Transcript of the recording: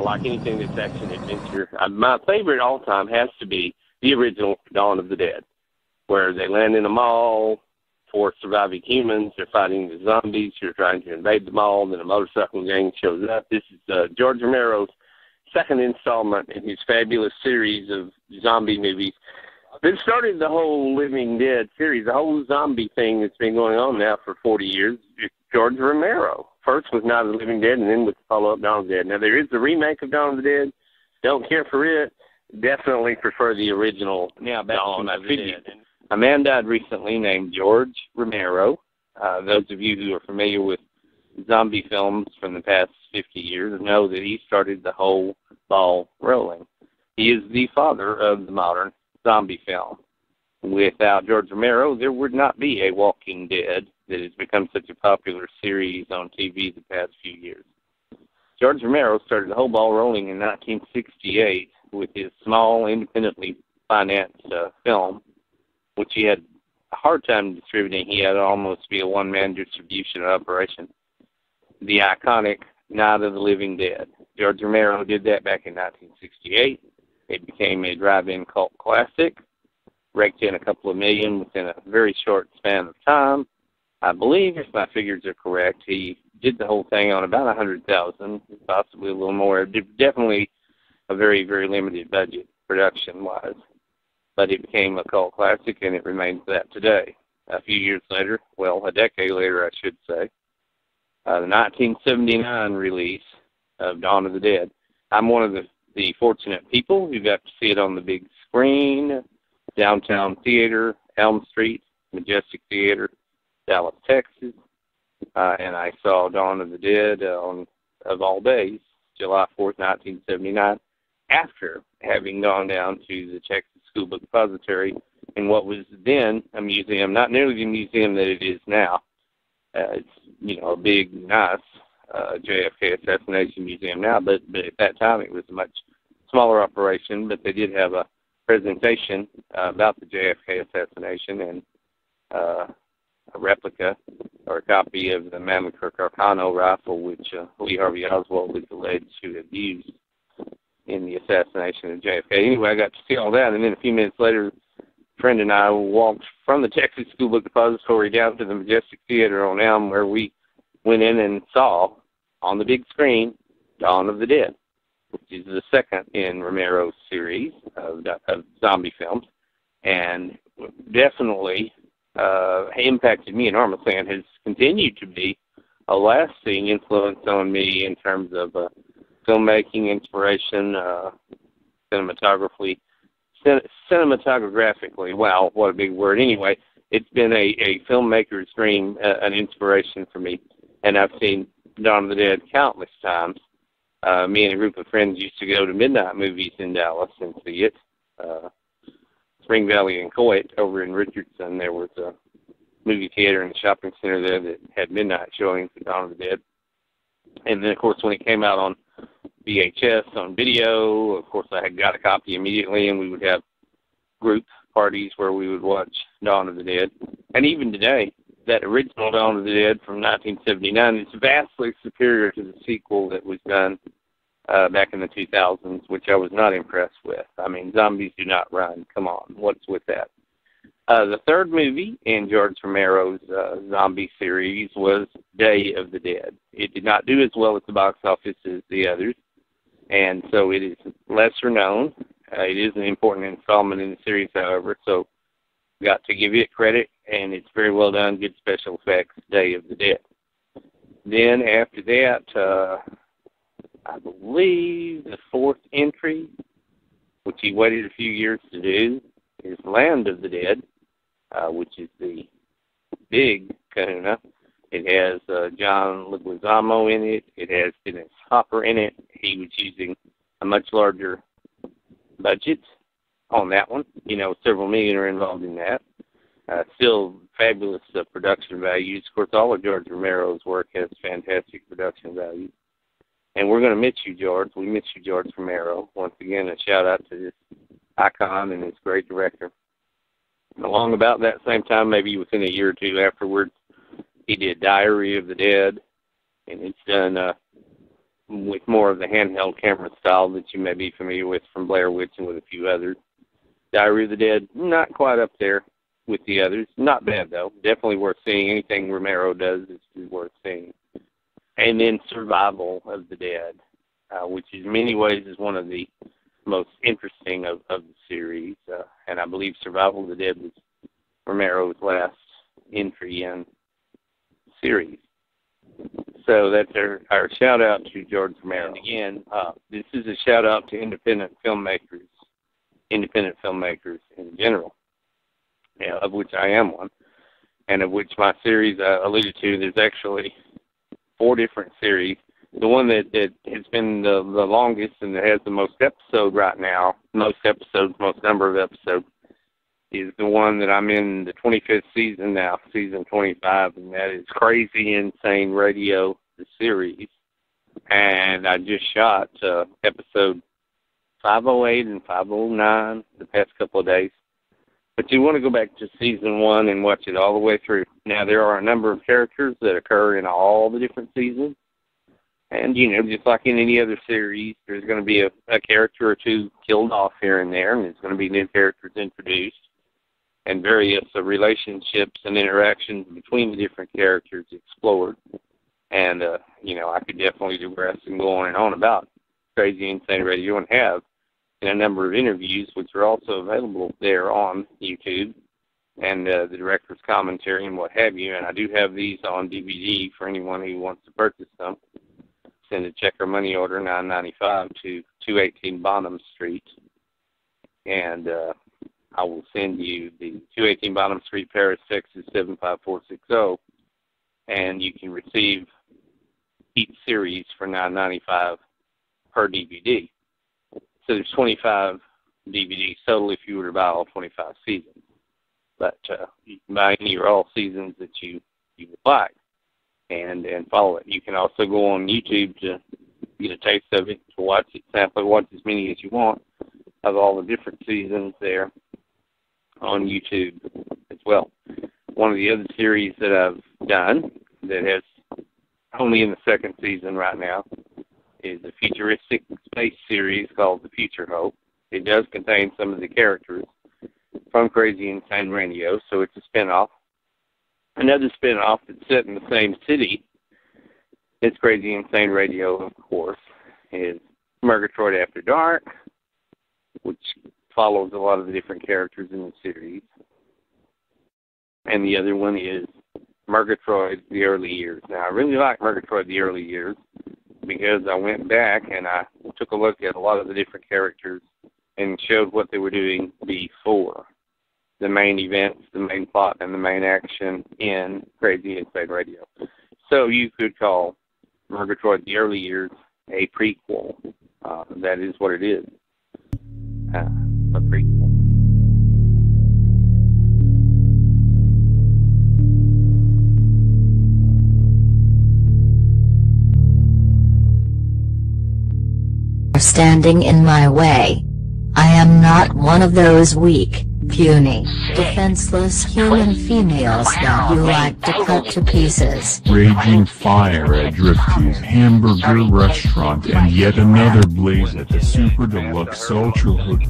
I like anything that's action adventure. Uh, my favorite all time has to be the original Dawn of the Dead, where they land in a mall, for surviving humans. They're fighting the zombies who are trying to invade the mall. Then a motorcycle gang shows up. This is uh, George Romero's second installment in his fabulous series of zombie movies. Then started the whole Living Dead series, the whole zombie thing that's been going on now for 40 years. George Romero. First was Night of the Living Dead, and then with the follow-up Dawn of the Dead. Now there is the remake of Dawn of the Dead. Don't care for it. Definitely prefer the original yeah, Dawn of the Dead. A man died recently named George Romero. Uh, those of you who are familiar with zombie films from the past 50 years know that he started the whole ball rolling. He is the father of the modern zombie film. Without George Romero, there would not be a Walking Dead that has become such a popular series on TV the past few years. George Romero started the whole ball rolling in 1968 with his small, independently financed uh, film, which he had a hard time distributing. He had to almost be a one-man distribution operation. The iconic Night of the Living Dead. George Romero did that back in 1968. It became a drive-in cult classic raked in a couple of million within a very short span of time. I believe, if my figures are correct, he did the whole thing on about a hundred thousand, possibly a little more. Definitely a very, very limited budget production-wise, but it became a cult classic, and it remains that today. A few years later, well, a decade later, I should say, uh, the 1979 release of Dawn of the Dead. I'm one of the the fortunate people who got to see it on the big screen Downtown Theater, Elm Street, Majestic Theater, Dallas, Texas, uh, and I saw Dawn of the Dead uh, on of all days, July 4th, 1979, after having gone down to the Texas School Book Depository in what was then a museum, not nearly the museum that it is now. Uh, it's you know a big, nice uh, JFK assassination museum now, but but at that time it was a much smaller operation. But they did have a presentation uh, about the JFK assassination and uh, a replica or a copy of the Mannlicher Carcano rifle, which uh, Lee Harvey Oswald was alleged to have used in the assassination of JFK. Anyway, I got to see all that, and then a few minutes later, a friend and I walked from the Texas School Book Depository down to the Majestic Theater on Elm, where we went in and saw on the big screen Dawn of the Dead which is the second in Romero's series of, of zombie films, and definitely uh, impacted me enormously and has continued to be a lasting influence on me in terms of uh, filmmaking, inspiration, uh, cinematography, cin- cinematographically. Wow, what a big word! Anyway, it's been a, a filmmaker's dream, uh, an inspiration for me, and I've seen Dawn of the Dead countless times uh, me and a group of friends used to go to midnight movies in Dallas and see it. Uh, Spring Valley and Coit over in Richardson, there was a movie theater and shopping center there that had midnight showings of Dawn of the Dead. And then, of course, when it came out on VHS on video, of course, I had got a copy immediately, and we would have group parties where we would watch Dawn of the Dead. And even today, that original Dawn of the Dead from 1979 is vastly superior to the sequel that was done uh, back in the 2000s, which I was not impressed with. I mean, zombies do not run. Come on, what's with that? Uh, the third movie in George Romero's uh, zombie series was Day of the Dead. It did not do as well at the box office as the others, and so it is lesser known. Uh, it is an important installment in the series, however, so got to give it credit, and it's very well done. Good special effects. Day of the Dead. Then after that, uh, I believe the fourth entry, which he waited a few years to do, is Land of the Dead, uh, which is the big Kahuna. It has uh, John Leguizamo in it. It has Dennis Hopper in it. He was using a much larger budget on that one. You know, several million are involved in that. Uh, still fabulous uh, production values. Of course, all of George Romero's work has fantastic production values. And we're going to miss you, George. We miss you, George Romero. Once again, a shout out to this icon and this great director. Along about that same time, maybe within a year or two afterwards, he did Diary of the Dead, and it's done uh, with more of the handheld camera style that you may be familiar with from Blair Witch and with a few others. Diary of the Dead, not quite up there with the others. Not bad though. Definitely worth seeing. Anything Romero does is worth seeing. And then Survival of the Dead, uh, which in many ways is one of the most interesting of, of the series. Uh, and I believe Survival of the Dead was Romero's last entry in the series. So that's our, our shout out to George Romero. And again, uh, this is a shout out to independent filmmakers, independent filmmakers in general, of which I am one, and of which my series I alluded to. There's actually four different series. The one that, that has been the, the longest and that has the most episode right now, most episodes, most number of episodes, is the one that I'm in the 25th season now, season 25, and that is Crazy Insane Radio, the series. And I just shot uh, episode 508 and 509 the past couple of days. But you want to go back to season one and watch it all the way through. Now, there are a number of characters that occur in all the different seasons. And, you know, just like in any other series, there's going to be a, a character or two killed off here and there, and there's going to be new characters introduced and various uh, relationships and interactions between the different characters explored. And, uh, you know, I could definitely digress and go on and on about Crazy Insane Radio and have in a number of interviews, which are also available there on YouTube and uh, the director's commentary and what have you. And I do have these on DVD for anyone who wants to purchase them. Send a check or money order, nine ninety five, to two eighteen Bonham Street, and uh, I will send you the 218 Bonham Street, Paris, Texas 75460, and you can receive each series for 9.95 per DVD. So there's 25 DVDs total if you were to buy all 25 seasons. But uh, you can buy any or all seasons that you you would like, and and follow it. You can also go on YouTube to get a taste of it, to watch it, sample watch as many as you want of all the different seasons there on YouTube as well. One of the other series that I've done that has only in the second season right now is a futuristic space series called The Future Hope. It does contain some of the characters from Crazy Insane Radio, so it's a spinoff. Another spinoff that's set in the same city it's Crazy Insane Radio, of course, is Murgatroyd After Dark, which follows a lot of the different characters in the series. And the other one is Murgatroyd The Early Years. Now, I really like Murgatroyd The Early Years because I went back and I took a look at a lot of the different characters and showed what they were doing before the main events, the main plot, and the main action in Crazy Insane Radio. So you could call Murgatroyd The Early Years a prequel. Uh, that is what it is. Uh, a prequel. Standing in my way. I am not one of those weak, puny, defenseless human females that you like to cut to pieces. Raging fire at Drifty's hamburger restaurant and yet another blaze at the super deluxe ultra hood